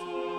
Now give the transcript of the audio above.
Podcast.